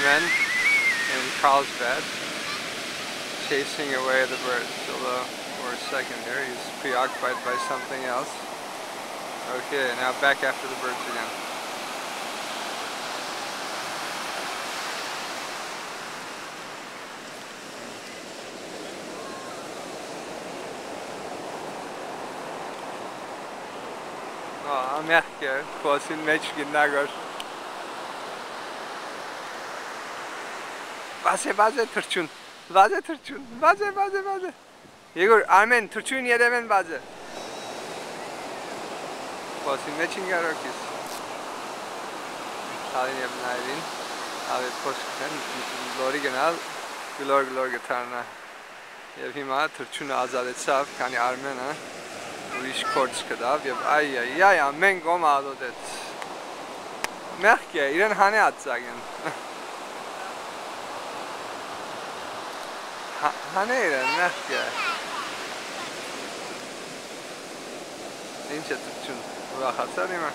Armen in Carlsbad chasing away the birds, although for a second here he's preoccupied by something else. Okay, now back after the birds again. Mehke, kosin meçkin nagor. Բազե, բազե թրջուն, բազե թրջուն, բազե, բազե, բազե։ Եգոր, Արմեն, թրջուն երևեն բազե։ Խոսին մեջ ինգարոքիս։ Հալին և նայրին, հավի պոսկտեն, լորի գնալ, գլոր գլոր գթարնա։ Եվ հիմա թրջունը ազալեցավ, կանի Արմենը ուրիշ կորց կդավ և այ այ այ ամեն գոմ ալոդեց։ Մեղք է, իրեն հանե ածագեն։ haneira, naschia. Nincs tudtunk valahol szedni, mert